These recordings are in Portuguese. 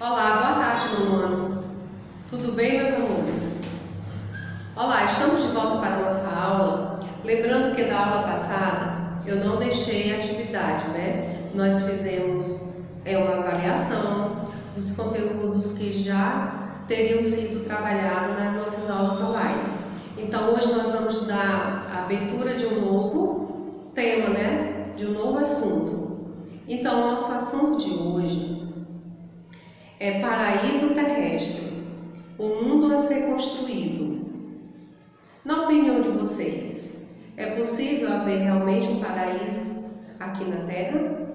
Olá, boa tarde, nono. Tudo bem, meus amores? Olá, estamos de volta para a nossa aula. Lembrando que da aula passada eu não deixei a atividade, né? Nós fizemos é, uma avaliação dos conteúdos que já teriam sido trabalhados nas nossas aulas online. Então, hoje nós vamos dar a abertura de um novo tema, né? De um novo assunto. Então, o nosso assunto de hoje é paraíso terrestre, o mundo a ser construído. Na opinião de vocês, é possível haver realmente um paraíso aqui na Terra?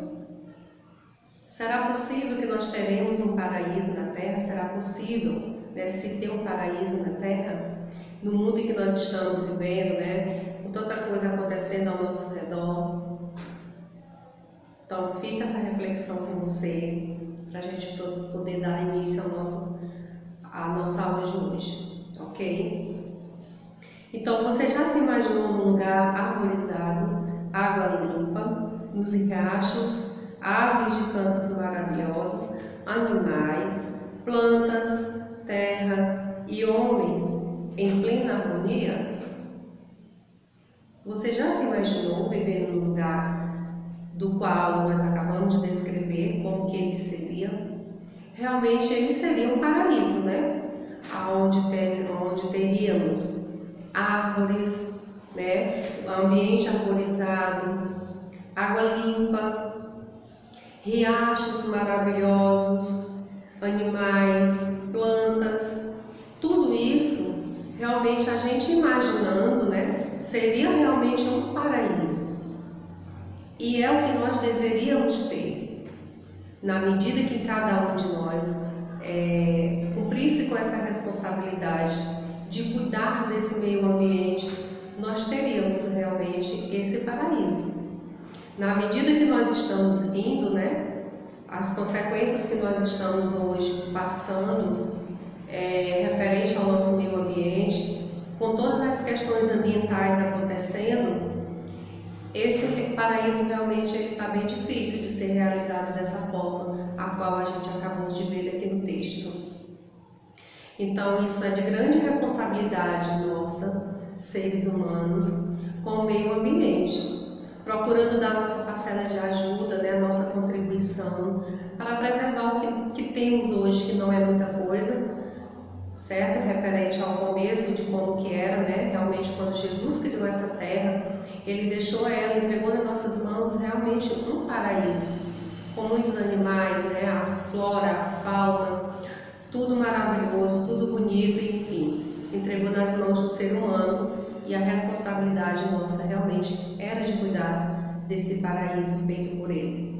Será possível que nós teremos um paraíso na Terra? Será possível né, se ter um paraíso na Terra? No mundo em que nós estamos vivendo, né, com tanta coisa acontecendo ao nosso redor. Então, fica essa reflexão com você para a gente poder dar início ao nosso, à nossa aula de hoje, ok? Então, você já se imaginou num lugar arborizado, água limpa, nos riachos, aves de cantos maravilhosos, animais, plantas, terra e homens em plena harmonia? Você já se imaginou viver num lugar do qual nós acabamos de descrever como que ele seria, realmente ele seria um paraíso, né? Onde, ter, teríamos árvores, né? ambiente arborizado, água limpa, riachos maravilhosos, animais, plantas, tudo isso realmente a gente imaginando, né? Seria realmente um paraíso. E é o que nós deveríamos ter, na medida que cada um de nós é, cumprisse com essa responsabilidade de cuidar desse meio ambiente, nós teríamos realmente esse paraíso. Na medida que nós estamos indo, né, as consequências que nós estamos hoje passando é, referente ao nosso meio ambiente, com todas as questões ambientais acontecendo, esse paraíso realmente está bem difícil de ser realizado dessa forma, a qual a gente acabou de ver aqui no texto. Então, isso é de grande responsabilidade nossa, seres humanos, com o meio ambiente, procurando dar nossa parcela de ajuda, né, nossa contribuição, para preservar o que, que temos hoje, que não é muita coisa, certo? Referente ao começo de como que era, né? Realmente quando Jesus criou essa terra, ele deixou ela, entregou nas nossas mãos realmente um paraíso, com muitos animais, né? A flora, a fauna, tudo maravilhoso, tudo bonito, enfim, entregou nas mãos do ser humano e a responsabilidade nossa realmente era de cuidar desse paraíso feito por ele.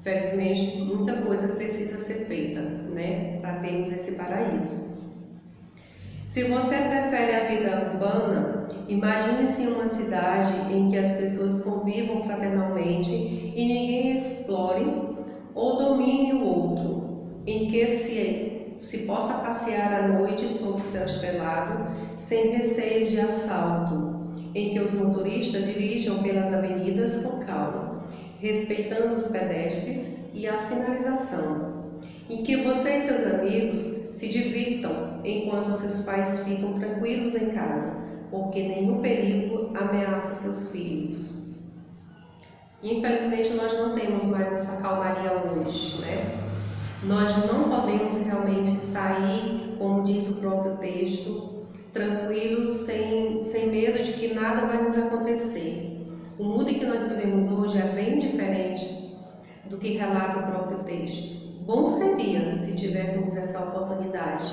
Felizmente, muita coisa precisa ser feita, né, para termos esse paraíso. Se você prefere a vida urbana, imagine-se uma cidade em que as pessoas convivam fraternalmente e ninguém explore ou domine o outro, em que se, se possa passear à noite sob o céu estrelado, sem receio de assalto, em que os motoristas dirijam pelas avenidas com calma, respeitando os pedestres e a sinalização, em que você e seus amigos se divirtam enquanto seus pais ficam tranquilos em casa, porque nenhum perigo ameaça seus filhos. Infelizmente, nós não temos mais essa calmaria hoje, né? Nós não podemos realmente sair, como diz o próprio texto, tranquilos, sem, sem medo de que nada vai nos acontecer. O mundo em que nós vivemos hoje é bem diferente do que relata o próprio texto. Bom seria se tivéssemos essa oportunidade,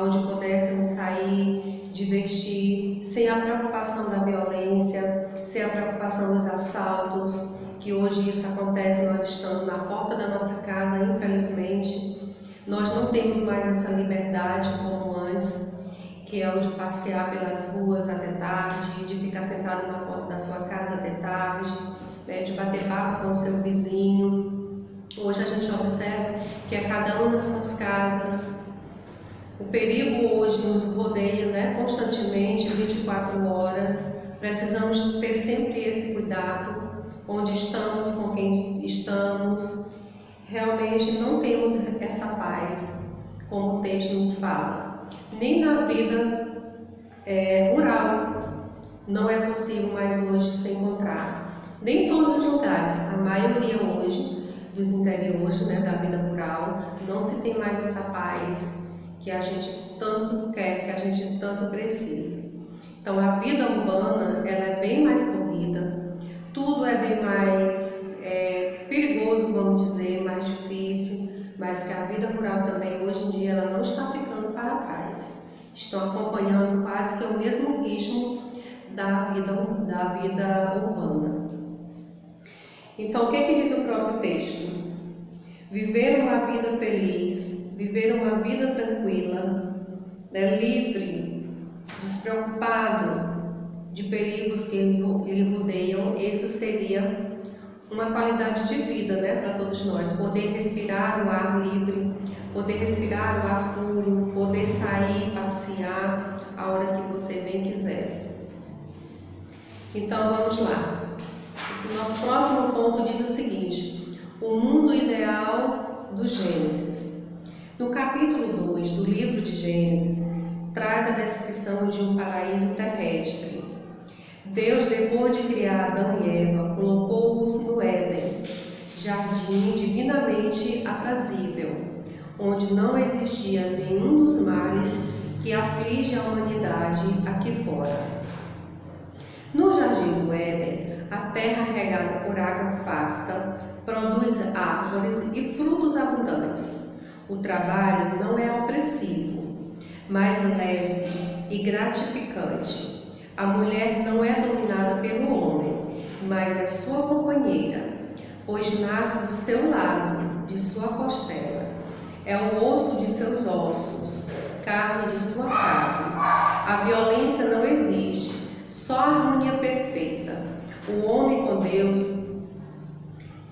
onde pudéssemos sair, divertir, sem a preocupação da violência, sem a preocupação dos assaltos, que hoje isso acontece, nós estamos na porta da nossa casa, infelizmente. Nós não temos mais essa liberdade como antes, que é o de passear pelas ruas até tarde, de ficar sentado na porta da sua casa até tarde, né, de bater papo com o seu vizinho, Hoje a gente observa que é cada um nas suas casas. O perigo hoje nos rodeia né, constantemente, 24 horas. Precisamos ter sempre esse cuidado, onde estamos, com quem estamos. Realmente não temos essa paz, texto nos fala. Nem na vida é, rural não é possível mais hoje se encontrar. Nem em todos os lugares, a maioria hoje dos interiores né, da vida rural, não se tem mais essa paz que a gente tanto quer, que a gente tanto precisa. Então a vida urbana ela é bem mais corrida, tudo é bem mais é, perigoso, vamos dizer, mais difícil, mas que a vida rural também hoje em dia ela não está ficando para trás. Estão acompanhando quase que o mesmo ritmo da vida, da vida urbana. Então, o que, é que diz o próprio texto? Viver uma vida feliz, viver uma vida tranquila, né, livre, despreocupado de perigos que lhe rodeiam, esse seria uma qualidade de vida né, para todos nós. Poder respirar o ar livre, poder respirar o ar puro, poder sair, passear a hora que você bem quisesse. Então vamos lá. O nosso próximo ponto diz o seguinte: o mundo ideal do Gênesis. No capítulo 2 do livro de Gênesis, traz a descrição de um paraíso terrestre. Deus, depois de criar Adão e Eva, colocou-os no Éden, jardim divinamente aprazível, onde não existia nenhum dos males que aflige a humanidade aqui fora. No jardim do Éden, a terra regada por água farta produz árvores e frutos abundantes. O trabalho não é opressivo, mas leve e gratificante a mulher não é dominada pelo homem, mas é sua companheira, pois nasce do seu lado, de sua costela. É o osso de seus ossos, carne de sua carne. A violência não existe, só a harmonia perfeita. O homem com Deus,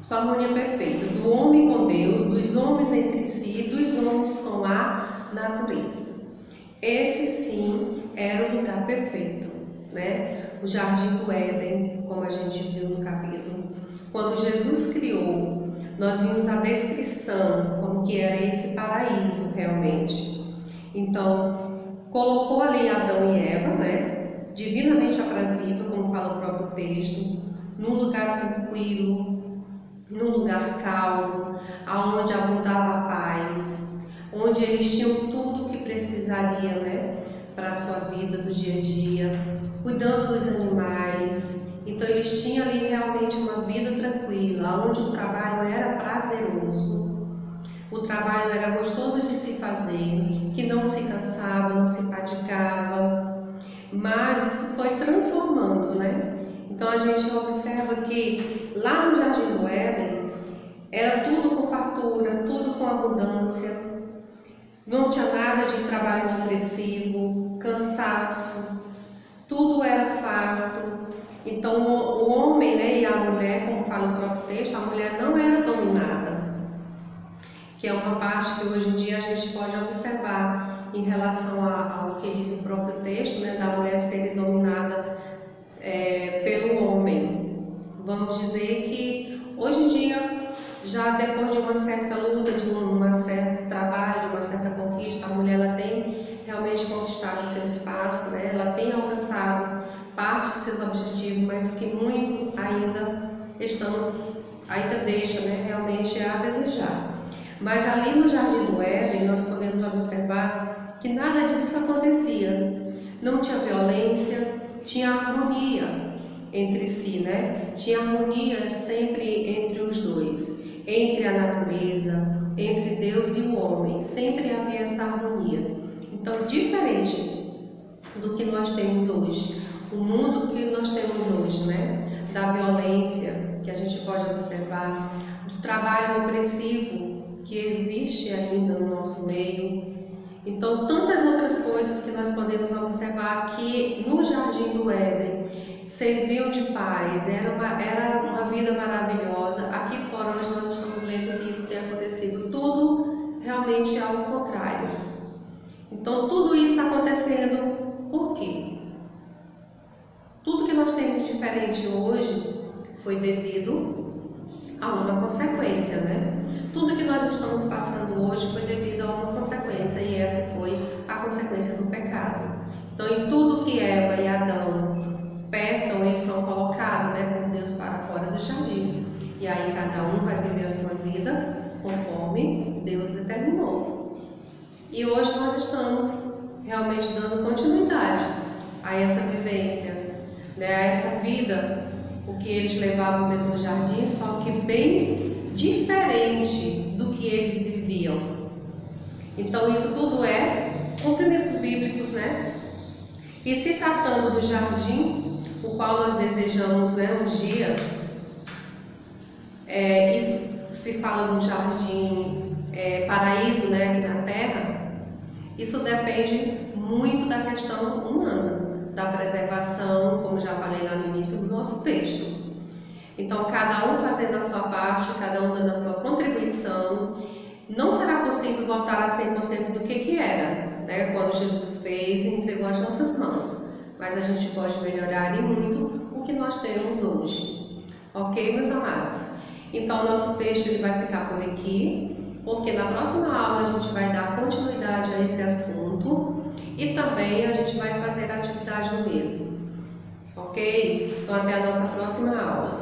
só a harmonia perfeita do homem com Deus, dos homens entre si, dos homens com a natureza. Esse sim era o lugar perfeito né? O jardim do Éden, como a gente viu no capítulo. Quando Jesus criou, nós vimos a descrição como que era esse paraíso realmente. Então, colocou ali Adão e Eva, né? Divinamente aprazível, como fala o próprio texto, num lugar tranquilo, num lugar calmo, aonde abundava a paz, onde eles tinham tudo o que precisaria, né? Para a sua vida do dia a dia cuidando dos animais. Então eles tinham ali realmente uma vida tranquila, onde o trabalho era prazeroso, o trabalho era gostoso de se fazer, que não se cansava, não se fatigava, mas isso foi transformando, né? Então a gente observa que lá no Jardim do Éden era tudo com fartura, tudo com abundância, não tinha nada de trabalho opressivo, cansaço, tudo era farto. Então o, homem né, e a mulher, como fala o próprio texto, a mulher não era dominada, que é uma parte que hoje em dia a gente pode observar em relação ao que diz o próprio texto, né, da mulher ser dominada é, pelo homem. Vamos dizer que hoje em dia, já depois de uma certa luta, de um, certo trabalho, de uma certa conquista, a mulher ela tem realmente conquistado seu espaço, né? ela tem alcançado parte dos seus objetivos, mas que muito ainda estamos, ainda deixa né? realmente a desejar. Mas ali no Jardim do Éden, nós podemos observar que nada disso acontecia. Não tinha violência, tinha harmonia entre si, né? Tinha harmonia sempre entre os dois, entre a natureza, entre Deus e o homem. Sempre havia essa harmonia. Então, diferente do que nós temos hoje, o mundo que nós temos hoje, né? Da violência que a gente pode observar, do trabalho opressivo que existe ainda no nosso meio. Então, tantas outras coisas que nós podemos observar que no Jardim do Éden serviu de paz, era uma, era uma vida maravilhosa. Aqui fora, hoje nós estamos vendo que isso tem acontecido tudo realmente ao contrário. Então, tudo isso acontecendo por quê? Tudo que nós temos diferente hoje foi devido a uma consequência, né? Tudo que nós estamos passando hoje foi devido a uma consequência, e do pecado. Então, em tudo que Eva e Adão pecam, eles são colocados né, por Deus para fora do jardim. E aí cada um vai viver a sua vida conforme Deus determinou. E hoje nós estamos realmente dando continuidade a essa vivência, né, a essa vida, o que eles levavam dentro do jardim, só que bem diferente do que eles viviam. Então isso tudo é cumprimentos bíblicos, né? E se tratando do jardim, o qual nós desejamos né, um dia, é, isso se fala um jardim é, paraíso né, aqui na Terra, isso depende muito da questão humana, da preservação, como já falei lá no início do nosso texto. Então, cada um fazendo a sua parte, cada um dando a sua contribuição, não será possível voltar a 100% do que, que era, né, quando Jesus fez e entregou as nossas mãos. Mas a gente pode melhorar e muito o que nós temos hoje. Ok, meus amados? Então, nosso texto ele vai ficar por aqui, porque na próxima aula a gente vai dar continuidade a esse assunto e também a gente vai fazer a atividade do mesmo. Ok? Então, até a nossa próxima aula.